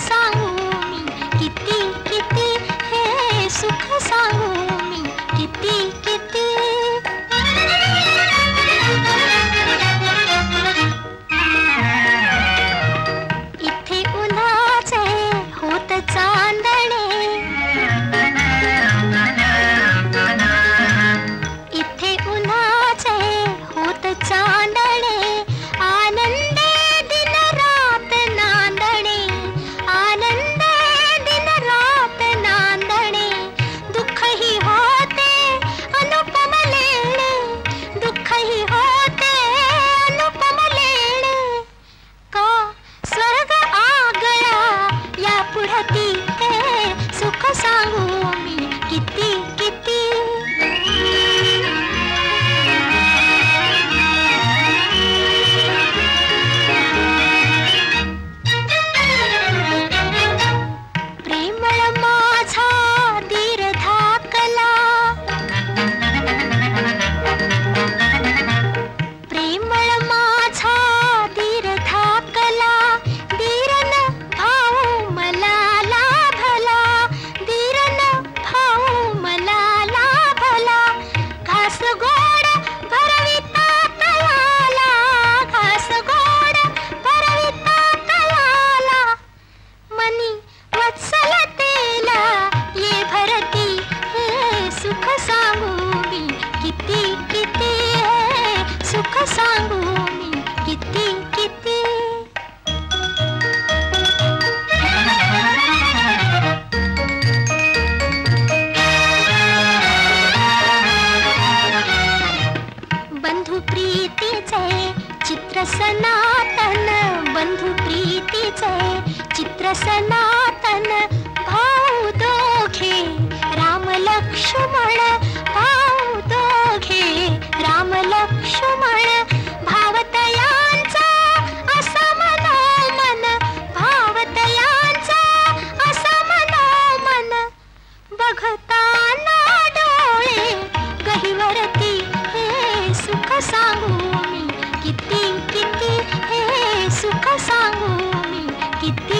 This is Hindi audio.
सांग सनातन बंधु प्रीतीचे चित्र सनातन भाऊ दोघे। राम लक्ष्मण भाऊ दोघे। राम लक्ष्मण 言って